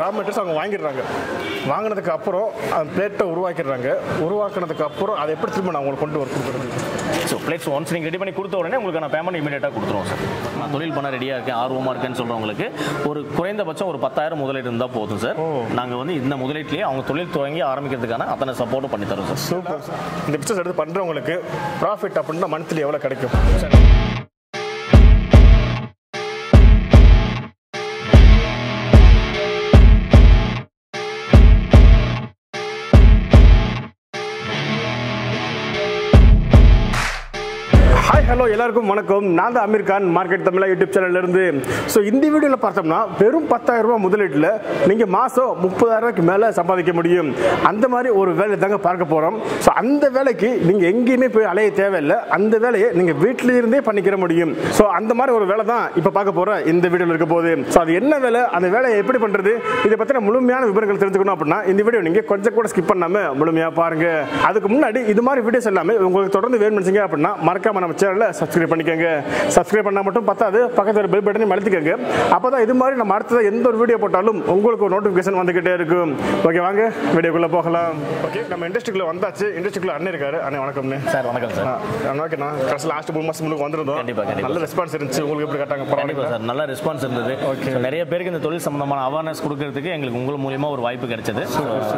Raw materials அவங்க வாங்கிடுறாங்க. வாங்கினதுக்கு அப்புறம் அந்த பிளேட்டை உருவாக்கிடுறாங்க. உருவாக்குனதுக்கு அப்புறம் அதை எப்படி திரும்ப நான் உங்களுக்கு கொண்டு வர கொடுக்குறது? ஸோ பிளேட்ஸ் ஒன்ஸ் நீங்கள் ரெடி பண்ணி கொடுத்த உடனே உங்களுக்கு நான் பேமெண்ட் இமீடியட்டாக கொடுத்துருவோம் சார் நான் தொழில் பண்ண ரெடியாக இருக்கேன் ஆர்வமாக இருக்கேன்னு சொல்கிறவங்களுக்கு ஒரு குறைந்தபட்சம் ஒரு பத்தாயிரம் முதலீடு இருந்தால் போதும் சார் நாங்கள் வந்து இந்த முதலீட்டிலேயே அவங்க தொழில் துவங்கி ஆரம்பிக்கிறதுக்கான அத்தனை சப்போர்ட்டும் பண்ணி தரோம் சார் சூப்பர் இந்த பிஸ்னஸ் எடுத்து பண்ணுறவங்களுக்கு ப்ராஃபிட் அப்படின்னா மந்த்லி எவ்வளோ கிடைக்கும்? ஹாய் எல்லாருக்கும் வணக்கம். நான் தான் அமீர் கான் மார்க்கெட் தமிழா யூடியூப் சேனல்ல இருந்து ஸோ இந்த வீடியோவில் பார்த்தோம்னா வெறும் பத்தாயிரம் ரூபாய் முதலீட்டில் நீங்கள் மாதம் முப்பதாயிரம் ரூபாய்க்கு மேலே சம்பாதிக்க முடியும். அந்த மாதிரி ஒரு வேலை தாங்க பார்க்க போகிறோம் ஸோ அந்த வேலைக்கு நீங்கள் எங்கேயுமே போய் அலைய தேவையில்லை. அந்த வேலையை நீங்கள் வீட்டில இருந்தே பண்ணிக்கிற முடியும். ஸோ அந்த மாதிரி ஒரு வேலை தான் இப்போ பார்க்க போகிறோம் இந்த வீடியோவில் இருக்க போகுது. ஸோ அது என்ன வேலை? அந்த வேலையை எப்படி பண்ணுறது இதை பற்றின முழுமையான விவரங்கள் தெரிஞ்சுக்கணும் அப்படின்னா இந்த வீடியோ நீங்கள் கொஞ்சம் கூட ஸ்கிப் பண்ணாமல் முழுமையாக பாருங்க. அதுக்கு முன்னாடி இது மாதிரி வீடியோஸ் எல்லாமே உங்களுக்கு தொடர்ந்து வேணும் நினைச்சீங்க அப்படின்னா மறக்காம நம்ம சேனலில் சப்ஸ்கிரைப் பண்ணிக்கோங்க. சப்ஸ்கிரைப் பண்ணால் மட்டும் பத்தாது. பக்கத்தில் பெல் பட்டனையும் அழுத்திக்கோங்க அப்போ தான் இது மாதிரி நம்ம அடுத்தது எந்த ஒரு வீடியோ போட்டாலும் உங்களுக்கு ஒரு நோட்டிஃபிகேஷன் வந்துகிட்டே இருக்கும். ஓகே வாங்க. வீடியோக்குள்ளே போகலாம். ஓகே நம்ம இண்டஸ்ட்ரிக்குள்ளே வந்தாச்சு. இண்டஸ்ட்ரிக்குள்ளே அண்ணன் இருக்காரு. அண்ணன் வணக்கம்ண்ணே சார் வணக்கம் சார். ஓகேண்ணா கடைசி லாஸ்ட் மூணு மாதம் முன்னுக்கு வந்திருந்தோம். கண்டிப்பா, கண்டிப்பா. நல்ல ரெஸ்பான்ஸ் இருந்துச்சு. உங்களுக்கு எப்படி கேட்டாங்க கண்டிப்பாக பரவாயில்ல சார் நல்ல ரெஸ்பான்ஸ் இருந்தது. So, நிறைய பேருக்கு இந்த தொழில் சம்பந்தமான அவேர்னஸ் கொடுக்கறதுக்கு எங்களுக்கு உங்கள் மூலியமா ஒரு வாய்ப்பு கிடைச்சது.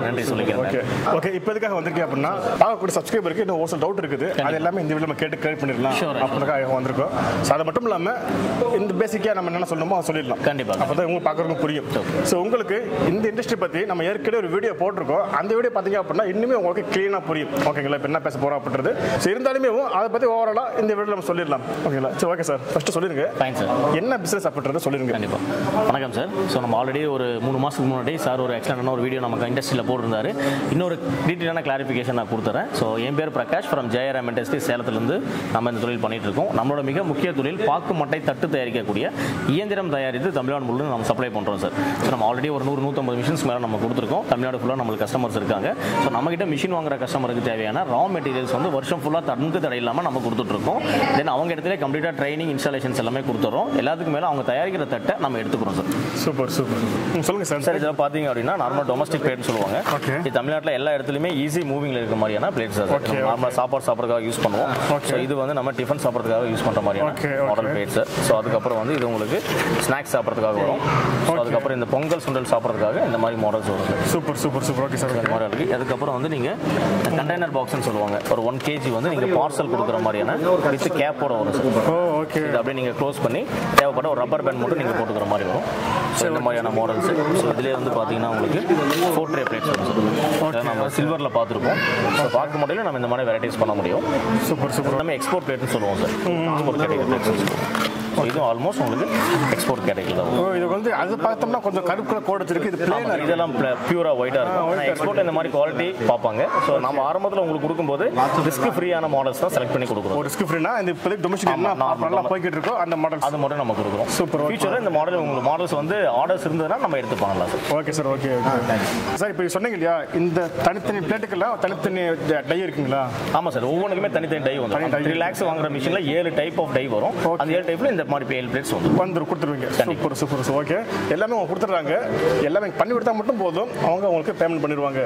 நன்றி சொல்லிக்கிறேன் ஓகே ஓகே இப்போ எதுக்காக வந்திருக்கேன் அப்படின்னா பார்க்கக்கூடிய சப்ஸ்கிரைபருக்கு இன்னும் ஒரு சில டவுட் இருக்குது. அது எல்லாமே இந்த வீடியோ நம்ம கேட்டு கிளியர் பண்ணிடலாம். அப்படின்றக்காக வந்திருக்கோம். ஸோ அது மட்டும் இல்லாமல் இந்த பேசிக்காக நம்ம என்ன சொல்லணுமோ அதை சொல்லிடலாம். கண்டிப்பா. அப்போ தான் உங்களுக்கு பார்க்குறவங்க புரியும். ஸோ உங்களுக்கு இந்த இண்டஸ்ட்ரி பற்றி நம்ம ஏற்கனவே ஒரு வீடியோ போட்டிருக்கோம். அந்த வீடியோ பார்த்தீங்க அப்படின்னா இன்னுமே உங்களுக்கு க்ளீனாக புரியும். ஓகேங்களா இப்போ என்ன பேச போகிறோம் அப்படின்றது. ஸோ இருந்தாலுமே அதை பற்றி ஓவராலாக இந்த வீடியோ நம்ம சொல்லிடலாம். ஓகேங்களா சரி ஓகே சார் ஃபஸ்ட்டு சொல்லிருங்க. Fine, sir. என்ன பிஸ்னஸ் அப்படின்றத சொல்லிருங்க. கண்டிப்பா. வணக்கம் சார் ஸோ நம்ம ஆல்ரெடி ஒரு மூணு மாதத்துக்கு முன்னாடி சார் ஒரு எக்ஸலண்டான ஒரு வீடியோ நமக்கு இண்டஸ்ட்ரியில் போட்டிருந்தாரு. இன்னொரு டீட்டெயிலான கிளாரிஃபிகேஷன் நான் கொடுத்துறேன். ஸோ என் பேர் பிரகாஷ் ஃப்ரம் ஜெயராம் இண்டஸ்ட்ரி சேலத்துலேருந்து நம்ம இந்த தொழில் பண்ணிட்டு இருக்கோம் நம்மளோட மிக முக்கிய தொழில் பாக்கு மட்டை தட்டு தயாரிக்கக்கூடிய இயந்திரம் தயாரித்து தமிழ்நாடு முழுவதும் நம்ம சப்ளை பண்ணுறோம் சார் ஸோ நம்ம ஆல்ரெடி ஒரு நூறு நூற்றம்பது மிஷின்ஸ் மேலே நம்ம கொடுத்துருக்கோம். தமிழ்நாடு ஃபுல்லாக நம்மளுக்கு கஸ்டமர்ஸ் இருக்காங்க. ஸோ நம்மகிட்ட மிஷின் வாங்குற கஸ்டமருக்கு தேவையான ரா மெட்டீரியல்ஸ் வந்து வருஷம் ஃபுல்லாக தடுக்கு தடை இல்லாமல் நம்ம கொடுத்துட்ருக்கோம். தென் அவங்க இடத்துல கம்ப்ளீட்டாக ட்ரைனிங் இன்ஸ்டாலேஷன்ஸ் எல்லாமே கொடுத்துறோம். எல்லாத்துக்கும் மேலே அவங்க தயாரிக்கிற தட்டை நம்ம எடுத்துக்கிறோம் சார் சூப்பர் சூப்பர் சொல்லுங்க சார் சார் இதில் பார்த்தீங்க அப்படின்னா நார்மல் டொமஸ்டிக் பிளேட்னு சொல்லுவாங்க. இது தமிழ்நாட்டில் எல்லா இடத்துலையுமே ஈஸி மூவிங்ல இருக்க மாதிரியான பிளேட்ஸ் சார் நார்மலாக சாப்பாடு சாப்பிட்றதுக்காக யூஸ் பண்ணுவோம். ஸோ இது வந்து நம்ம டிஃபன் சாப்பிட்றதுக்காக யூஸ் பண்ணுற மாதிரியான. மாடல் பிளேட் சார் ஸோ அதுக்கப்புறம் வந்து இது உங்களுக்கு ஸ்நாக்ஸ் சாப்பிட்றதுக்காக வரும். ஸோ அதுக்கப்புறம் இந்த பொங்கல் சுண்டல் சாப்பிட்றதுக்காக இந்த மாதிரி மாடல்ஸ் வரும். Super super super okay sir இந்த மாதிரி இருக்கு. அதுக்கப்புறம் வந்து நீங்க கண்டெய்னர் பாக்ஸ்னு சொல்லுவாங்க. ஒரு ஒன் கேஜி வந்து நீங்க பார்சல் கொடுக்குற மாதிரியான வித் கேப்போட வரும் ஓகே இது அப்படியே நீங்கள் க்ளோஸ் பண்ணி தேவைப்பட்ட ஒரு ரப்பர் பேண்ட் மட்டும் நீங்கள் போட்டுக்கிற மாதிரி வரும். ஸோ இந்த மாதிரியான மாடல்ஸ் ஸோ இதுலேயே வந்து பார்த்தீங்கன்னா உங்களுக்கு ஃபோர் ட்ரே பிளேட்ஸ் வரும் நம்ம சில்வரில் பார்த்துருப்போம். ஸோ பார்க்க முடியல நம்ம இந்த மாதிரி வெரைட்டிஸ் பண்ண முடியும். சூப்பர் சூப்பர் நம்ம எக்ஸ்போர்ட் பிளேட்னு சொல்லுவோம் சார் எக்ஸ்போர்ட் கேட்டகரி இதுவும் ஆல்மோஸ்ட் உங்களுக்கு எக்ஸ்போர்ட் கேட்டகரி தான். இது வந்து அது பார்த்தோம்னா கொஞ்சம் கருப்பு கோடு வச்சிருக்கு. இது பிளேன் இதெல்லாம் பியூரா ஒயிட்டா இருக்கும். எக்ஸ்போர்ட் இந்த மாதிரி குவாலிட்டி பார்ப்பாங்க. ஸோ நம்ம ஆரம்பத்தில் உங்களுக்கு கொடுக்கும்போது ரிஸ்க் ஃப்ரீயான மாடல்ஸ் தான் செலக்ட் பண்ணி கொடுக்குறோம். ரிஸ்க் ஃப்ரீனா இந்த இப்போதைக்கு டொமஸ்டிக் நல்லா. போய்கிட்டு இருக்கோ அந்த மாடல் அது மட்டும் நம்ம கொடுக்குறோம். Okay. ஃபியூச்சரில் இந்த மாடல் உங்களுக்கு மாடல்ஸ் வந்து ஆர்டர்ஸ் இருந்ததுன்னா நம்ம எடுத்து பண்ணலாம் sir okay sir okay sir இப்போ சொன்னீங்க இல்லையா இந்த தனித்தனி பிளேட்டுக்கெல்லாம் தனித்தனி டை இருக்குங்களா? ஆமாம் சார் ஒவ்வொன்றுக்குமே தனித்தனி டை வந்துடும் த்ரீ லேக்ஸ் வாங்குற மிஷினில் ஏழு டைப் ஆஃப் டை வரும். அந்த ஏழு டைப்பில் இந்த மாதிரி ஏழு பிளேட்ஸ் வந்துடும் வந்து கொடுத்துருவீங்க சூப்பர் சூப்பர் சார் ஓகே. எல்லாமே அவங்க கொடுத்துட்றாங்க. எல்லாமே பண்ணி கொடுத்தா மட்டும் போதும். அவங்க உங்களுக்கு பேமெண்ட் பண்ணிடுவாங்க.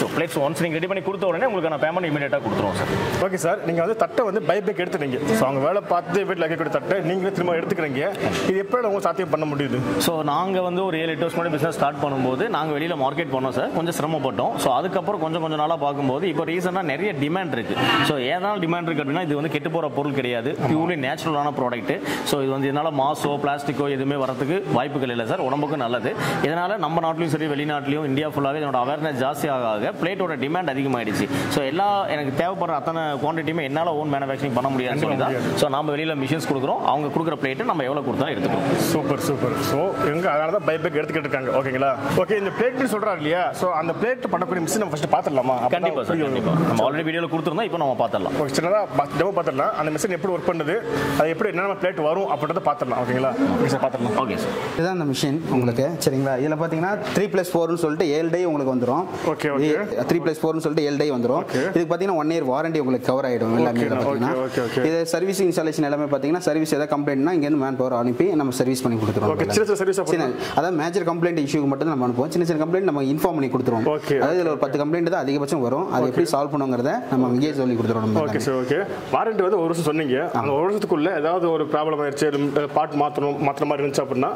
ஸோ பிளேட்ஸ் ஒன்ஸ் நீங்கள் ரெடி பண்ணி கொடுத்த உடனே உங்களுக்கு நான் பேமெண்ட் இமீடியட்டாக கொடுத்துருவோம் சார் ஓகே சார் நீங்கள் வந்து தட்டை வந்து பை பேக் எடுத்துட்டீங்க. ஸோ அவங்க வேலை பார்த்து வீட்டில் வைக்கக்கூடிய தட்டை நீங்களே திரும்ப எடுத்துக்கிறீங்க. இது எப்படி உங்களுக்கு சாத்தியம் பண்ண முடியுது? ஸோ நாங்கள் வந்து ஒரு ஏழு எட்டு வருஷம் பிஸ்னஸ் ஸ்டார்ட் பண்ணும்போது நாங்கள் வெளியில் மார்க்கெட் பண்ணோம் சார் கொஞ்சம் சிரமப்பட்டோம். ஸோ அதுக்கப்புறம் கொஞ்சம் கொஞ்சம் நாளாக பார்க்கும்போது இப்போ ரீசெண்டாக நிறைய டிமாண்ட் இருக்குது ஸோ ஏதாவது டிமாண்ட் இருக்குது அப்படின்னா இது வந்து கெட்டு போகிற பொருள் கிடையாது. பியூர்லி நேச்சுரலான ப்ராடக்ட் ஸோ இது வந்து இதனால் மாசோ பிளாஸ்டிக்கோ எதுவுமே வரதுக்கு வாய்ப்புகள் இல்லை சார். உடம்புக்கும் நல்லது. இதனால் நம்ம நாட்டிலையும் சரி வெளிநாட்டிலையும் இந்தியா ஃபுல்லாகவே இதனோட அவேர்னஸ் ஜாஸ்தியாக ஆக பிளேட்டோட டிமாண்ட் அதிகமாகிடுச்சு ஸோ எல்லா எனக்கு தேவைப்படுற அத்தனை குவான்டிட்டியுமே என்னால் ஓன் மேனுஃபேக்சரிங் பண்ண முடியாதுன்னு சொல்லி தான் ஸோ நம்ம வெளியில் மிஷின்ஸ் கொடுக்குறோம். அவங்க கொடுக்குற பிளேட்டு நம்ம எவ்வளோ கொடுத்தாலும் எடுத்துக்கிறோம் சூப்பர் சூப்பர். ஸோ எங்க அதனால தான் பை பேக் எடுத்துக்கிட்டு இருக்காங்க. ஓகேங்களா ஓகே இந்த பிளேட்னு சொல்றாரு இல்லையா? ஸோ அந்த பிளேட் பண்ணக்கூடிய மிஷின் நம்ம ஃபர்ஸ்ட் பார்த்துடலாமா? கண்டிப்பா சார் கண்டிப்பா. நம்ம ஆல்ரெடி வீடியோல கொடுத்துருந்தோம் இப்போ நம்ம பார்த்துடலாம். ஒரு சின்னதாக டெமோ பார்த்துடலாம். அந்த மிஷின் எப்படி ஒர்க் பண்ணுது? அது எப்படி என்னென்ன பிளேட் பிளேட் வரும் அப்படின்றத பார்த்துடலாம் ஓகேங்களா ஓகே சார் பார்த்துடலாம். ஓகே சார் இதுதான் அந்த மிஷின் உங்களுக்கு சரிங்களா? இதில் பார்த்தீங்கன்னா த்ரீ ப்ளஸ் ஃபோர்னு சொல்லிட்டு ஏழு டே உங்களுக்கு வந்துடும் Okay, okay. த்ரீ ப்ளஸ் ஃபோர்னு சொல்லிட்டு ஏழு டே வந்துடும். இதுக்கு பார்த்தீங்கன்னா ஒன் இயர் வாரண்டி உங்களுக்கு கவர் ஆகிடும் எல்லாமே பார்த்தீங்கன்னா. இது சர்வீஸ் இன்ஸ்டாலேஷன் எல்லாமே பார்த்தீங்கன்னா சர்வீஸ் ஏதாவது கம்ப்ளைண்ட்னா இங்கேருந்து மேன் பவர் அனுப்பி நம்ம சர்வீஸ் பண்ணி கொடுத்துருவோம் ஓகே சின்ன சின்ன சர்வீஸ் சின்ன அதாவது மேஜர் கம்ப்ளைண்ட் இஷ்யூக்கு மட்டும் தான் நம்ம அனுப்புவோம். சின்ன சின்ன கம்ப்ளைண்ட் நம்ம இன்ஃபார்ம் பண்ணி கொடுத்துருவோம். அதாவது இதில் ஒரு பத்து கம்ப்ளைண்ட் தான் அதிகபட்சம் வரும். அது எப்படி சால்வ் பண்ணுங்கிறத நம்ம இங்கேயே சொல்லி கொடுத்துருவோம் ஓகே சார் ஓகே வாரண்டி வந்து ஒரு வருஷம் சொன்னீங்க. அந்த ஒரு வருஷத்துக்குள்ள ஏதாவது ஒரு ப்ராப்ளம் ஆயிடுச்சு பார்ட் மாற்றணும் மாற்றுற மாதிரி இருந்துச்சு அப்படின்னா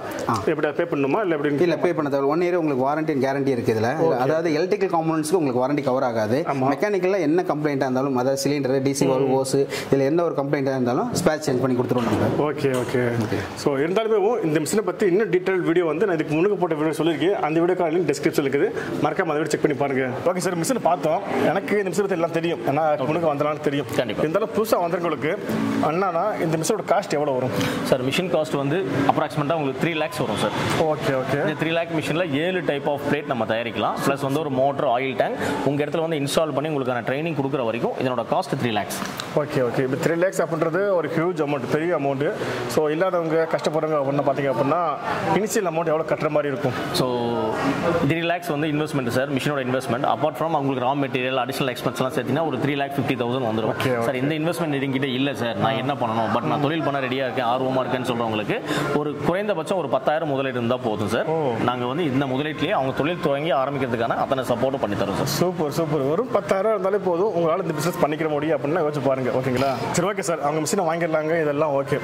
எப்படி பே பண்ணணுமா? இல்லை எப்படி? இல்ல பே பண்ண தேவை ஒன் இயர் உங்களுக்கு வாரண்டி கேரண்டி இருக்கு இதுல. அதாவது எலக்ட்ரிக்கல் காம்பனன்ட்ஸ்க்கு உங்களுக்கு வாரண்டி கவர் ஆகாது. மெக்கானிக்கல்ல என்ன கம்ப்ளைண்டா இருந்தாலும் அதாவது சிலிண்டர் டிசி வால்வ் ஓஸ் இதுல எந்த ஒரு கம்ப்ளைண்டா இருந்தாலும் ஸ்பேச் சேஞ்ச் பண்ணி கொடுத்துருவோம் நம்ம ஓகே ஓகே ஸோ இருந்தாலுமே இந்த மிஷினை பற்றி இன்னும் டீட்டெயில் வீடியோ வந்து நான் இதுக்கு முன்னுக்கு போட்ட வீடியோ சொல்லியிருக்கேன். அந்த வீடியோ லிங்க் டிஸ்கிரிப்ஷன் இருக்குது. மறக்காம அதை செக் பண்ணி பாருங்க. ஓகே சார் மிஷினை பார்த்தோம். எனக்கு இந்த மிஷினை பற்றி எல்லாம் தெரியும். ஏன்னா முன்னுக்கு வந்தனாலும் தெரியும். இருந்தாலும் புதுசாக வந்தவங்களுக்கு என்னன்னா இந்த மிஷினோட காஸ்ட் எவ்வளோ வரும். சார் மிஷின் காஸ்ட் வந்து அப்ராக்சிமேட்டாக உங்களுக்கு த்ரீ லேக்ஸ் வரும் சார் ஓகே ஓகே இந்த த்ரீ லேக் மிஷினில் ஏழு டைப் ஆஃப் பிளேட் நம்ம தயாரிக்கலாம். ப்ளஸ் வந்து ஒரு மோட்டர் ஆயில் டேங்க் உங்கள் இடத்துல வந்து இன்ஸ்டால் பண்ணி உங்களுக்கான ட்ரைனிங் கொடுக்குற வரைக்கும் இதனோட cost three lakhs okay okay இப்போ த்ரீ லேக்ஸ் அப்படின்றது ஒரு ஹியூஜ் அமௌண்ட் பெரிய அமௌண்ட்டு ஸோ இல்லாதவங்க கஷ்டப்படுறவங்க அப்படின்னு பார்த்தீங்க அப்படின்னா இனிஷியல் அமௌண்ட் எவ்வளோ கட்டுற மாதிரி இருக்கும்? ஸோ த்ரீ லேக்ஸ் வந்து இன்வெஸ்ட்மெண்ட் சார் மிஷினோட இன்வெஸ்ட்மெண்ட் அப்பார்ட் ஃப்ரம் உங்களுக்கு ரா மெட்டீரியல் அடிஷனல் எக்ஸ்பென்ஸ்லாம் சேர்த்தீங்கன்னா ஒரு த்ரீ லேக் ஃபிஃப்டி தௌசண்ட் வந்துடும். சார் இந்த இன்வெஸ்ட்மெண்ட் என்கிட்ட இல்லை சார் நான் என்ன பண்ணணும்? பட் நான் தொழில் பண்ண ரெடியாக இருக்கேன் ஆர்வமாக இருக்கேன்னு சொல்கிறவங்களுக்கு ஒரு குறைந்தபட்சம் ஒரு பத்தாயிரம் முதலீடு இருந்தால் போதும் சார். நாங்கள் வந்து இந்த முதலீட்டிலேயே அவங்க தொழில் துவங்கி ஆரம்பிக்கிறதுக்கான அத்தனை சப்போர்ட்டும் பண்ணி தரோம் சார். Super super. வெறும் பத்தாயிரம் இருந்தாலே போதும். உங்களால் இந்த பிஸ்னஸ் பண்ணிக்கிற முடியும் அப்படின்னு யோசிச்சு பாருங்க ஓகேங்களா? சரி ஓகே சார். அவங்க மிஷினை வாங்கிடலாங்க இதெல்லாம் ஓகே.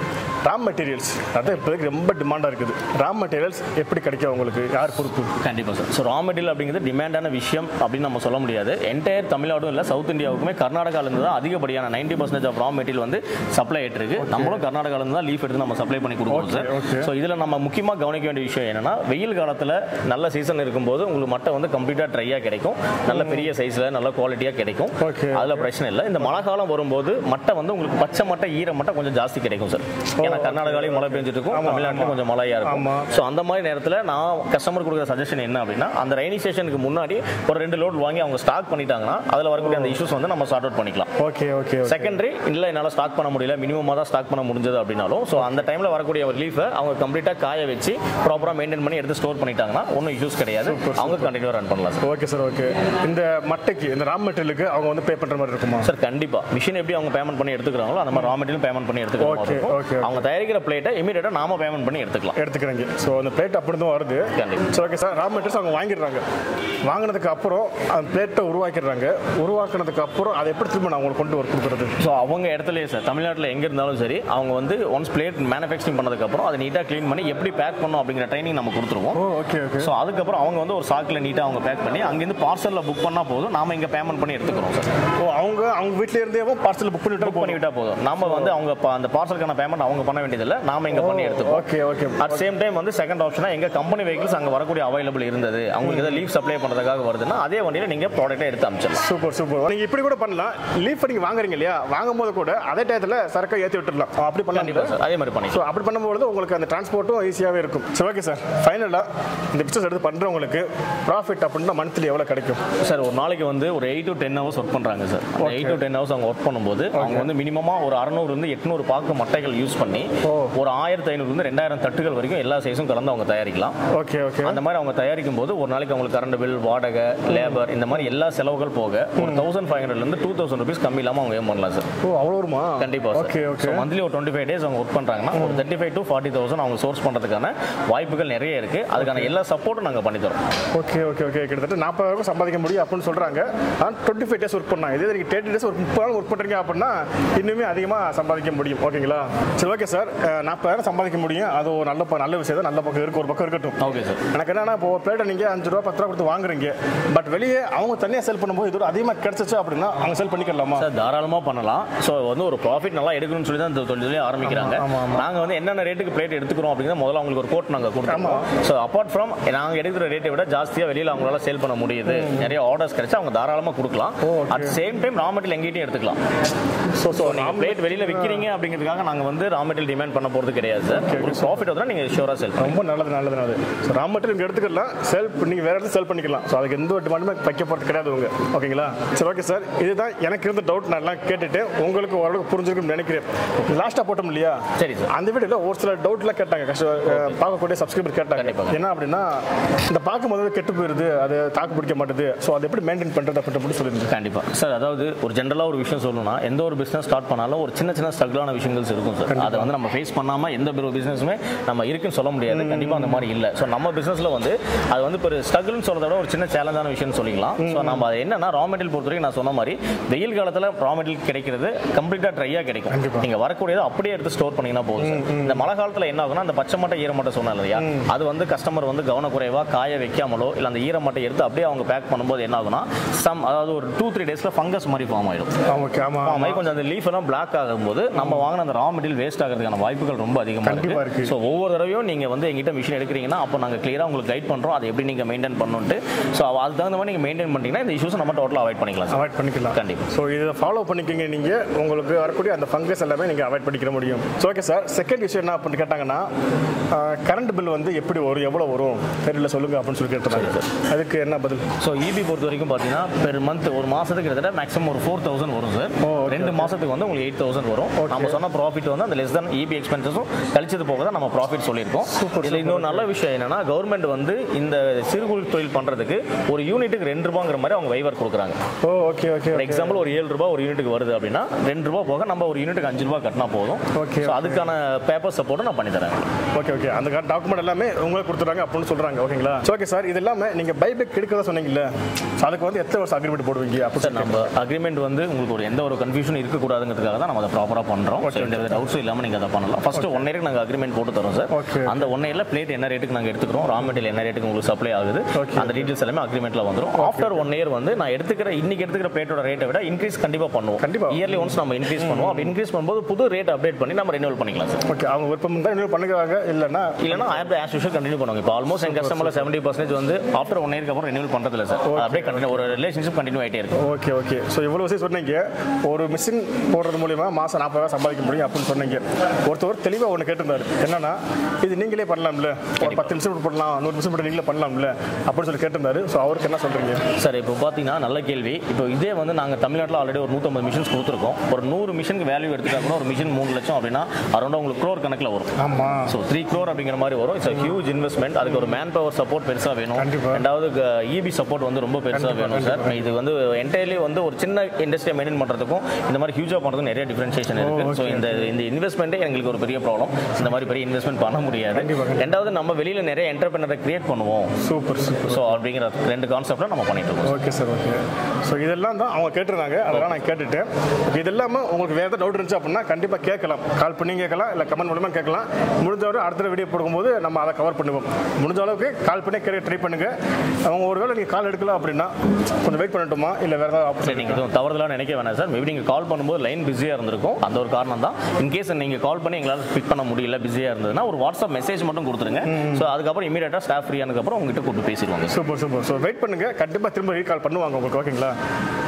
ரா மெட்டீரியல்ஸ் அதான் இப்போதைக்கு ரொம்ப டிமாண்டாக இருக்குது. ரா மெட்டீரியல்ஸ் எப்படி கிடைக்கும் உங்களுக்கு யார் பொறுப்பு? கண்டிப்பாக சார். ஸோ ரா மெட்டீரியல் அப்படிங்கிறது டிமாண்டான விஷயம் அப்படின்னு நம்ம சொல்ல முடியாது. என்டையர் தமிழ்நாடும் இல்லை சவுத் இந்தியாவுக்குமே கர்நாடகாவிலேருந்து தான் அதிகப்படியான ninety percentage of raw material வந்து சப்ளை ஆயிட்டு இருக்கு. நம்மளும் கர்நாடகாவிலேருந்து தான் லீஃப் எடுத்து நம்ம சப்ளை பண்ணி கொடுக்குறோம் சார். ஸோ இதில் நம்ம முக்கியமாக கவனிக்க வேண்டிய விஷயம் என்னன்னா வெயில் காலத்தில் நல்ல சீசன் இருக்கும்போது உங்களுக்கு மட்டை வந்து கம்ப்ளீட்டாக ட்ரையாக கிடைக்கும். நல்ல பெரிய சைஸில் நல்ல குவாலிட்டியாக கிடைக்கும். அதில் பிரச்சனை இல்லை. இந்த மழை காலம் வரும்போது மட்டை வந்து உங்களுக்கு பச்சை மட்டை ஈர மட்டை கொஞ்சம் ஜாஸ்தி கிடைக்கும் சார் ஏன்னா கர்நாடகாலையும் மழை பெஞ்சிட்டு இருக்கும். தமிழ்நாட்டிலும். கொஞ்சம் மழையாக இருக்கும். ஸோ அந்த மாதிரி நேரத்தில் நான் கஸ்டமர் கொடுக்குற சஜஷன் என்ன அப்படின்னா அந்த ரைனி ஸ்டேஷனுக்கு முன்னாடி ஒரு ரெண்டு லோட் வாங்கி அவங்க ஸ்டாக் பண்ணிட்டாங்கன்னா அதில் வரக்கூடிய அந்த இஷ்யூஸ் வந்து நம்ம சார்ட் அவுட் பண்ணிக்கலாம். ஓகே ஓகே செகண்டரி இல்லை என்னால் ஸ்டாக் பண்ண முடியல. மினிமமாக தான் ஸ்டாக் பண்ண முடிஞ்சது அப்படின்னாலும் ஸோ அந்த டைமில் வரக்கூடிய ஒரு லீஃபை அவங்க கம்ப்ளீட்டாக காய வச்சு ப்ராப்பராக மெயின்டைன் பண்ணி எடுத்து ஸ்டோர் பண்ணிட்டாங்கன்னா ஒன்றும் இஷ்யூஸ் கிடையாது. அவங்க கண்டினியூ ரன் பண்ணலாம் சார் ஓகே சார் ஓகே இந்த மட்டைக்கு இந்த ரா மெட்டீரியலுக்கு அவங்க வந்து பே பண்ணுற மாதிரி இருக்குமா? சார் கண்டிப்பா. மிஷின் எப்படி அவங்க பேமெண்ட் பண்ணி எடுத்துக்கிறாங்களோ அந்த மாதிரி ரா மெட்டீரியல் பேமெண்ட் பண்ணி இருக்கும். okay, okay. அவங்க தயாரிக்கிற பிளேட்டை இமீடியட்டா நாம பேமெண்ட் பண்ணி எடுத்துக்கலாம். எடுத்துக்கிறீங்க. ஸோ அந்த பிளேட் அப்படி தான் வருது. கண்டிப்பா. சரி ஓகே சார் ரா மெட்டீரியல்ஸ் அவங்க வாங்கிடுறாங்க. வாங்கினதுக்கு அப்புறம் அந்த பிளேட்டை உருவாக்கிடுறாங்க. உருவாக்குனதுக்கு அப்புறம் அதை எப்படி திரும்ப நான் அவங்களுக்கு கொண்டு வர கொடுக்குறது? ஸோ அவங்க இடத்துலயே சார் தமிழ்நாட்டில் எங்கே இருந்தாலும் சரி அவங்க வந்து ஒன்ஸ் பிளேட் மேனுஃபேக்சரிங் பண்ணதுக்கப்புறம் அதை நீட்டாக க்ளீன் பண்ணி எப்படி பேக் பண்ணணும் அப்படிங்கிற ட்ரைனிங் நம்ம கொடுத்துருவோம். ஓகே ஓகே ஸோ அதுக்கப்புறம் அவங்க வந்து ஒரு சாக்கில் நீட்டாக அவங்க பேக் பண்ணி அங்கேருந்து பார்சலில் புக் பண்ணால் போதும். நாம இங்கே பேமெண்ட் பண்ணி எடுத்துக்கிறோம் சார் ஓ அவங்க அவங்க வீட்ல இருந்தே பார்சல் புக் பண்ணிட்டு புக் பண்ணி விட்டா போதும். நாம வந்து அவங்க அந்த பார்சலுக்கான பேமெண்ட் அவங்க பண்ண வேண்டியதில்லை. நாம இங்கே பண்ணி எடுத்துக்கிறோம். Okay okay at same time வந்து செகண்ட் ஆப்ஷனா எங்க கம்பெனி வெஹிக்கிள்ஸ் அங்க வரக்கூடிய அவைலபிள் இருந்தது. அவங்களுக்கு ஏதாவது லீவ் சப்ளை பண்றதுக்காக வருதுன்னா அதே வண்டியில நீங்க ப்ராடக்ட்டை எடுத்து அனுப்பிச்சிடலாம் சூப்பர் சூப்பர். நீங்க இப்படி கூட பண்ணலாம். லீஃப் நீங்க வாங்குறீங்க இல்லையா? வாங்கும் போது கூட அதே டயத்துல சரக்கை ஏத்தி விட்டுடலாம். அப்படி பண்ணலாம். சார் அதே மாதிரி பண்ணி ஸோ அப்படி பண்ணும்போது உங்களுக்கு அந்த டிரான்ஸ்போர்ட்டும் ஈஸியாகவே இருக்கும். சரி ஓகே சார் ஃபைனலாக இந்த பிஸ்னஸ் எடுத்து பண்ணுறவங்களுக்கு ப்ராஃபிட் அப்படின்னா மந்த்லி எவ்வளோ கிடைக்கும்? சார் ஒரு நாளைக்கு வந்து ஒரு eight to ten hours work பண்றாங்க sir. Eight to ten hours அவங்க ஒர்க் பண்ணும்போது அவங்க வந்து மினிமமா ஒரு அறுநூறு இருந்து எட்நூறு பாக்கு மட்டைகள் யூஸ் பண்ணி ஒரு ஆயிரத்தி ஐநூறு இருந்து ரெண்டாயிரம் தட்டுகள் வரைக்கும் எல்லா சைஸும் கலந்து அவங்க தயாரிக்கலாம். ஓகே ஓகே அந்த மாதிரி அவங்க தயாரிக்கும் போது ஒரு நாளைக்கு அவங்களுக்கு கரண்ட் பில் வாடகை லேபர் இந்த மாதிரி எல்லா செலவுகள் போக ஒரு தௌசண்ட் ஃபைவ் ஹண்ட்ரட்லேருந்து டூ தௌசண்ட் ருபீஸ் கம்மி இல்லாமல் அவங்க ஏன் பண்ணலாம் சார். ஓ அவ்வளோ வருமா? கண்டிப்பா ஓகே ஓகே மந்த்லி ஒரு டுவெண்ட்டி ஃபைவ் டேஸ் அவங்க ஒர்க் பண்றாங்கன்னா ஒரு thirty five to forty thousand அவங்க சோர்ஸ் பண்றதுக்கான வாய்ப்புகள் நிறைய இருக்கு. அதுக்கான எல்லா சப்போர்ட்டும் நாங்க பண்ணி தரோம். ஓகே ஓகே ஓகே கிட்டத்தட்ட நாற்பதாயிரம் சம்பாதிக்க முடியும் அப்படின்னு சொல்கிறாங்க ஆனால் டுவெண்ட்டி ஃபைவ் டேஸ் ஒர்க் பண்ணாங்க. இதே நீங்கள் தேர்ட்டி டேஸ் ஒரு முப்பது நாள் ஒர்க் பண்ணுறீங்க அப்படின்னா இன்னுமே அதிகமாக சம்பாதிக்க முடியும். ஓகேங்களா சரி ஓகே சார் நாற்பதாயிரம் சம்பாதிக்க முடியும். அது ஒரு நல்ல நல்ல விஷயம் தான் நல்ல பக்கம் இருக்கு ஒரு பக்கம் இருக்கட்டும். ஓகே சார் எனக்கு என்னன்னா இப்போ பிளேட்டை நீங்கள் அஞ்சு ரூபா பத்து ரூபா கொடுத்து வாங்குறீங்க. பட் வெளியே அவங்க தனியாக செல் பண்ணும்போது இது ஒரு அதிகமாக கிடைச்சிச்சு அப்படின்னா அவங்க செல் பண்ணிக்கலாமா? சார் தாராளமா பண்ணலாம். ஸோ வந்து ஒரு ப்ராஃபிட் நல்லா எடுக்கணும்னு சொல்லி தான் இந்த தொழிலே ஆரம்பிக்கிறாங்க. ஆமா, ஆமா. நாங்க வந்து என்னென்ன ரேட்டுக்கு பிளேட் எடுத்துக்கிறோம் அப்படிங்கிறத முதல்ல அவங்களுக்கு ஒரு கோட் நாங்க கொடுத்துருவோம் ஸோ அப்பார்ட் ஃப்ரம் நாங்க எடுக்கிற ரேட்டை விட ஜாஸ்தியா வெளியில அவங்களால சேல் பண்ண முடியுது. நிறைய ஆர்டர்ஸ் கிடைச்சா அவங்க தாராளமா கொடுக்கலாம். At same time raw material எங்கிட்டையும் எடுத்துக்கலாம். ஸோ ஸோ நீங்கள் பிளேட் வெளியில விற்கிறீங்க அப்படிங்கிறதுக்காக நாங்க வந்து ரா மெட்டீரியல் டிமாண்ட் பண்ண போகிறது கிடையாது சார் ப்ராஃபிட் வந்து நீங்கள் ஷூராக செல் ரொம்ப நல்லது நல்லது நல்லது. ஸோ ரா மெட்டீரியல் எடுத்துக்கலாம். செல் நீங்கள் வேறு இடத்துல செல் பண்ணிக்கலாம். ஸோ அதுக்கு எந்த ஒரு டிமாண்டுமே வைக்க போகிறது கிடையாது உங்க. ஓகேங்களா சரி ஓகே சார் இதுதான் எனக்கு இருந்த டவுட் நான் எல்லாம் கேட்டுட்டு உங்களுக்கு ஓரளவுக்கு புரிஞ்சிருக்கும்னு நினைக்கிறேன். லாஸ்ட்டாக போட்டோம் இல்லையா? சரி சார். அந்த வீடியோவில் ஒரு சில டவுட்லாம் கேட்டாங்க. கஷ்ட பார்க்கக்கூடிய சப்ஸ்கிரைபர் கேட்டாங்க. என்ன அப்படின்னா இந்த பார்க்கும் போது கெட்டு போயிருது அது தாக்கு பிடிக்க மாட்டுது. ஸோ அதை எப்படி மெயின்டைன் பண்ணுறது அப்படின்ற மட்டும் சொல்லியிருந்தேன் கண்டிப்பாக சார் அதாவது ஒரு ஜென்ரலாக ஒரு விஷயம் சொல்லணும்னா எந்த ஒரு பிஸ்னஸ் ஸ்டார்ட் பண்ணாலும் ஒரு சின்ன சின்ன ஸ்ட்ரகிளான விஷயங்கள் இருக்கும் சார் அதை வந்து நம்ம ஃபேஸ் பண்ணாமல் எந்த ஒரு பிஸ்னஸுமே நம்ம இருக்குன்னு சொல்ல முடியாது. கண்டிப்பாக அந்த மாதிரி இல்லை. ஸோ நம்ம பிஸ்னஸில் வந்து அது வந்து ஒரு ஸ்ட்ரகிள்னு சொல்றத விட ஒரு சின்ன சேலஞ்சான விஷயம்னு சொல்லிக்கலாம். ஸோ நம்ம அது என்னன்னா ரா மெட்டீரியல் பொறுத்த வரைக்கும் நான் சொன்ன மாதிரி வெயில் காலத்தில் ரா மெட்டீரியல் கிடைக்கிறது கம்ப்ளீட்டாக ட்ரையாக கிடைக்கும். நீங்கள் வரக்கூடியது அப்படியே எடுத்து ஸ்டோர் பண்ணீங்கன்னா போதும் இந்த மழை காலத்தில் என்ன ஆகும்னா அந்த பச்சை மட்டை ஈரமட்டை சொன்னேன் இல்லையா? அது வந்து கஸ்டமர் வந்து கவனக்குறைவாக காய வைக்காமலோ இல்லை அந்த ஈரமட்டை எடுத்து அப்படியே அவங்க பேக் பண்ணும்போது என்ன ஆகும்னா சம் அதாவது ஒரு டூ த்ரீ டேஸில் ஃபங்கஸ் மாதிரி ஃபார்ம் ஆயிடும். ஃபார்ம் ஆகி கொஞ்சம் அந்த லீஃப் எல்லாம் பிளாக் ஆகும்போது நம்ம வாங்கின அந்த ரா மெட்டீரியல் வேஸ்ட் ஆகிறதுக்கான வாய்ப்புகள் ரொம்ப அதிகமாக இருக்கு. ஸோ ஒவ்வொரு தடவையும் நீங்கள் வந்து எங்கிட்ட மிஷின் எடுக்கிறீங்கன்னா அப்போ நாங்கள் கிளியராக உங்களுக்கு கைட் பண்ணுறோம் அதை எப்படி நீங்கள் மெயின்டைன் பண்ணணுன்ட்டு ஸோ அதுக்கு தகுந்த மாதிரி நீங்கள் மெயின்டைன் பண்ணிட்டீங்கன்னா இந்த இஷ்யூஸ் நம்ம டோட்டலாக அவாய்ட் பண்ணிக்கலாம் அவாய்ட் பண்ணிக்கலாம். கண்டிப்பா. ஸோ இதை ஃபாலோ பண்ணிக்கிங்க நீங்கள் உங்களுக்கு வரக்கூடிய அந்த ஃபங்கஸ் எல்லாமே நீங்கள் அவாய்ட் பண்ணிக்கிற முடியும். ஸோ ஓகே சார் செகண்ட் விஷயம் என்ன அப்படின்னு கேட்டாங்கன்னா கரண்ட் பில் வந்து எப்படி வரும் எவ்வளோ வரும்? தெரியல சொல்லுங்க அப்படின்னு சொல்லி கேட்டுறாங்க அதுக்கு என்ன பதில்? ஸோ இபி பொறுத்த வரைக்கும் பார்த்தீங்கன்னா பெர் மந்த் ஒரு மாதத்துக்கு கிட்டத்தட்ட மேக்ஸிமம் ஒரு ஃபோர் தௌசண்ட் வரும் சார் okay, ரெண்டு மாதத்துக்கு வந்து உங்களுக்கு எயிட் தௌசண்ட் வரும். நம்ம சொன்ன ப்ராஃபிட் வந்து அந்த லெஸ் தன் இபி எக்ஸ்பென்சஸும் கழிச்சது போக தான் நம்ம ப்ராஃபிட் சொல்லியிருக்கோம். இதில் இன்னொரு நல்ல விஷயம் என்னன்னா கவர்மெண்ட் வந்து இந்த சிறு குறு தொழில் பண்ணுறதுக்கு ஒரு யூனிட்டுக்கு ரெண்டு ரூபாங்கிற மாதிரி அவங்க வைவர் கொடுக்குறாங்க. ஓ ஓகே ஓகே எக்ஸாம்பிள் ஒரு ஏழு ரூபாய் ஒரு யூனிட்டுக்கு வருது அப்படின்னா ரெண்டு ரூபாய் போக நம்ம ஒரு யூனிட்டுக்கு அஞ்சு ரூபாய் கட்டினா போதும். Okay, ஸோ அதுக்கான பேப்பர் சப்போர்ட்டும் நான் பண்ணி தரேன். ஓகே ஓகே அந்த டாக்குமெண்ட் எல்லாமே உங்களுக்கு கொடுத்துறாங்க அப்படின்னு சொல்றாங்க. ஓகேங்களா ஓகே சார் இது இல்லாமல் நீங்கள் பைபேக் எடுக்கிறதா சொன்னீங்கல்ல ஸோ அதுக்கு வந்து எத்தனை வருஷம் அக்ரிமெண்ட் போடுவீங்க அப்படி சார் நம்ம அக்ரிமெண்ட் வந்து உங்களுக்கு ஒரு எந்த ஒரு கன்ஃபியூஷன் இருக்கக்கூடாதுங்கிறதுக்காக தான் நம்ம அதை ப்ராப்பராக பண்ணுறோம் எந்த வித டவுட்ஸும் இல்லாமல் நீங்கள் அதை பண்ணலாம். ஃபர்ஸ்ட் ஒன் இயருக்கு நாங்கள் அக்ரிமெண்ட் போட்டு தரோம் சார் Okay. அந்த ஒன் இயரில் பிளேட் என்ன ரேட்டுக்கு நாங்கள் எடுத்துக்கிறோம் ரா மெட்டீரியல் என்ன ரேட்டுக்கு உங்களுக்கு சப்ளை ஆகுது Okay. அந்த டீட்டெயில்ஸ் எல்லாமே அக்ரிமெண்ட்டில் வந்துடும் ஆஃப்டர் ஒன் இயர் வந்து நான் எடுத்துக்கிற இன்னைக்கு எடுத்துக்கிற பிளேட்டோட ரேட்டை விட இன்க்ரீஸ் கண்டிப்பாக பண்ணுவோம். கண்டிப்பா. இயர்லி ஒன்ஸ் நம்ம இன்க்ரீஸ் பண்ணுவோம். அப்படி இன்க்ரீஸ் பண்ணும்போது புது ரேட் அப்டேட் பண்ணி நம்ம ரெனியூவல் பண்ணிக்கலாம் சார் ஓகே அவங்க விருப்பம் தான் இன்னும் பண்ணுறாங்க இல்லைன்னா இல்லைனா ஆப் ஆஸ் யூஷுவல் கண்டினியூ பண்ணுவாங்க இப்போ ஆல்மோஸ்ட் என் கஸ்டமர்ல செவன்டி பர்சன்டேஜ் வந்து ஆஃப்டர் ஒன் இயர்க்கு அப்புறம் ரெனியூல் பண்ணுறது இல்லை சார் அப்படியே கண்டினியூ ஒரு ரிலேஷன்ஷிப் கண்டினியூ ஆகிட்டே இருக்கும் ஓகே ஓகே ஸோ இவ்வளோ விஷயம் சொன்னீங்க. ஒரு மிஷின் போடுறது மூலியமா மாதம் நாற்பதாயிரம் சம்பாதிக்க முடியும் அப்படின்னு சொன்னீங்க. ஒருத்தவர் தெளிவாக ஒன்று கேட்டிருந்தாரு. என்னன்னா இது நீங்களே பண்ணலாம்ல. ஒரு பத்து நிமிஷம் போடலாம் நூறு நிமிஷம் மட்டும் நீங்களே பண்ணலாம்ல அப்படின்னு சொல்லி கேட்டிருந்தாரு. ஸோ அவருக்கு என்ன சொல்றீங்க? சார் இப்போ பார்த்தீங்கன்னா நல்ல கேள்வி. இப்போ இதே வந்து நாங்கள் தமிழ்நாட்டில் ஆல்ரெடி ஒரு நூற்றம்பது மிஷின்ஸ் கொடுத்துருக்கோம். ஒரு நூறு மிஷினுக்கு வேல்யூ எடுத்துட்டா கூட ஒரு மிஷின் மூணு லட்சம் அப்படின்னா அரௌண்ட் உங்களுக்கு க்ரோர் கணக்கில் வரும். ஆமாம் ஸோ த்ரீ க்ரோர் அப்படிங்கிற மாதிரி வரும். இட்ஸ் ஹியூஜ் இன்வெஸ்ட்மெண்ட் அதுக்கு ஒரு மேன் பவர் சப்போர்ட் பெருசாக வேணும். ரெண்டாவது இபி சப்போர்ட் வந்து ரொம்ப பெருசாக வேணும் சார் இது வந்து என்டையர்லி வந்து ஒரு சின்ன இண்டஸ்ட்ரியை மெயின்டைன் பண்ணுறதுக்கும் இந்த மாதிரி ஹியூஜாக பண்ணுறதுக்கு நிறைய டிஃபரன்ஷியேஷன் இருக்கு. ஸோ இந்த இந்த இன்வெஸ்ட்மெண்ட்டே எங்களுக்கு ஒரு பெரிய ப்ராப்ளம் இந்த மாதிரி பெரிய இன்வெஸ்ட்மெண்ட் பண்ண முடியாது. ரெண்டாவது நம்ம வெளியில் நிறைய என்டர்பிரினரை கிரியேட் பண்ணுவோம். Super super. ஸோ அப்படிங்கிற ரெண்டு கான்செப்டில் நம்ம பண்ணிட்டு இருக்கோம் ஓகே சார் ஓகே ஸோ இதெல்லாம் தான் அவங்க கேட்டிருந்தாங்க. அதெல்லாம் நான் கேட்டுட்டேன். இது இல்லாமல் உங்களுக்கு வேறு டவுட் இருந்துச்சு அப்படின்னா கண்டிப்பாக கேட்கலாம். கால் பண்ணி கேட்கலாம் இல்லை கமெண்ட் மூலமா கேட்கலாம். முடிஞ்சவரை அடுத்த வீடியோ போடும்போது நம்ம அதை கவர் பண்ணுவோம். முடிஞ்ச அளவுக்கு கால் பண்ணி கேட்க ட்ரை பண்ணுங்க. அவங்க ஒருவேளை நீங்கள் கால் எடுக்கல அப்படின்னா கொஞ்சம் வெயிட் பண்ணட்டுமா? இல்லை வேறு ஏதாவது ஆப்ஷன் நீங்கள் எதுவும் தவறுதலாக நினைக்க வேணாம் சார். மேபி நீங்கள் கால் பண்ணும்போது லைன் பிஸியாக இருந்திருக்கும். அந்த ஒரு காரணம் தான். இன்கேஸ் நீங்கள் கால் பண்ணி எங்களால் பிக் பண்ண முடியல பிஸியாக இருந்ததுன்னா ஒரு வாட்ஸ்அப் மெசேஜ் மட்டும் கொடுத்துருங்க. ஸோ அதுக்கப்புறம் இமீடியட்டாக ஸ்டாஃப் ஃப்ரீயானதுக்கப்புறம் உங்ககிட்ட கூப்பிட்டு பேசிடுவாங்க சூப்பர் சூப்பர் ஸோ வெயிட் பண்ணுங்க. கண்டிப்பாக திரும்ப ரீகால் பண்ணுவாங்க உங்களுக்கு ஓகேங்களா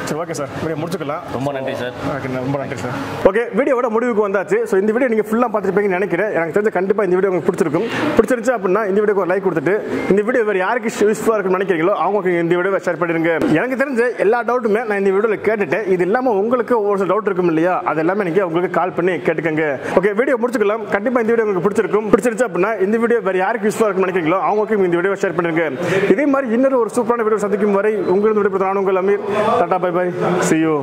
சரி ஓகே சார் வீடியோ முடிச்சுக்கலாம். ரொம்ப நன்றி சார் ஓகே ரொம்ப நன்றி சார் ஓகே வீடியோவோட முடிவுக்கு வந்தாச்சு. ஸோ இந்த வீடியோ நீங்கள் ஃபுல்லாக பார்த்துருப்பீங்கன்னு நினைக்கிறேன். எனக்கு தெரிஞ்ச கண்டிப்பாக இந்த வீடியோ உங்களுக்கு பிடிச்சிருக்கும். பிடிச்சிருச்சு அப்படின்னா இந்த வீடியோக்கு ஒரு லைக் கொடுத்துட்டு இந்த வீடியோ வேறு யாருக்கு யூஸ்ஃபுல்லாக இருக்குன்னு நினைக்கிறீங்களோ அவங்களுக்கு இந்த வீடியோவை ஷேர் பண்ணிடுங்க. எனக்கு தெரிஞ்ச எல்லா டவுட்டுமே நான் இந்த வீடியோவில் கேட்டுட்டேன். இது இல்லாமல் உங்களுக்கு ஒரு சில டவுட் இருக்கும் இல்லையா? அது எல்லாமே நீங்கள் உங்களுக்கு கால் பண்ணி கேட்டுக்கங்க. ஓகே வீடியோ முடிச்சுக்கலாம். கண்டிப்பாக இந்த வீடியோ உங்களுக்கு பிடிச்சிருக்கும். பிடிச்சிருச்சு அப்படின்னா இந்த வீடியோ வேறு யாருக்கு யூஸ்ஃபுல்லாக இருக்குன்னு நினைக்கிறீங்களோ அவங்களுக்கு இந்த வீடியோவை ஷேர் பண்ணிடுங்க. இதே மாதிரி இன்னொரு ஒரு சூப்பரான வீடியோ சந்திக்கும் வரை உங்களுக்கு விடைபெறும் நான் உங்கள் Aamir. Ta ta bye bye see you